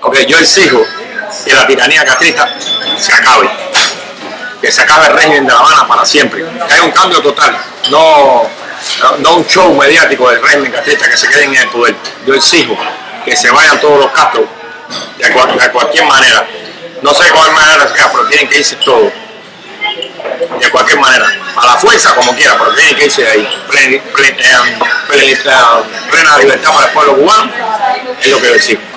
Ok, yo exijo que la tiranía castrista se acabe. Que se acabe el régimen de La Habana para siempre. Que haya un cambio total. No, no un show mediático del régimen castrista que se queden en el poder. Yo exijo que se vayan todos los castros de, cualquier manera. No sé de cuál manera sea, pero tienen que irse todos. De cualquier manera. A la fuerza como quiera, pero tienen que irse de ahí. Eh, plena libertad para el pueblo cubano es lo que yo exijo.